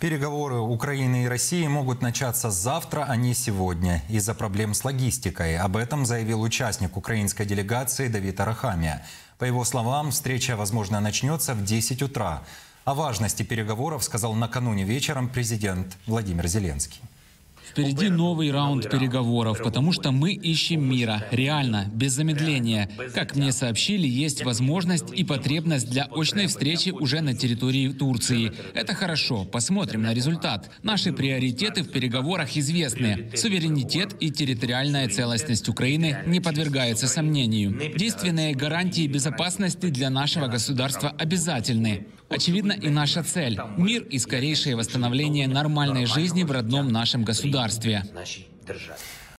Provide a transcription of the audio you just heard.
Переговоры Украины и России могут начаться завтра, а не сегодня, из-за проблем с логистикой. Об этом заявил участник украинской делегации Давид Арахамия. По его словам, встреча, возможно, начнется в 10 утра. О важности переговоров сказал накануне вечером президент Владимир Зеленский. Впереди новый раунд переговоров, потому что мы ищем мира, реально, без замедления. Как мне сообщили, есть возможность и потребность для очной встречи уже на территории Турции. Это хорошо, посмотрим на результат. Наши приоритеты в переговорах известны. Суверенитет и территориальная целостность Украины не подвергаются сомнению. Действенные гарантии безопасности для нашего государства обязательны. Очевидно и наша цель – мир и скорейшее восстановление нормальной жизни в родном нашем государстве. Державі.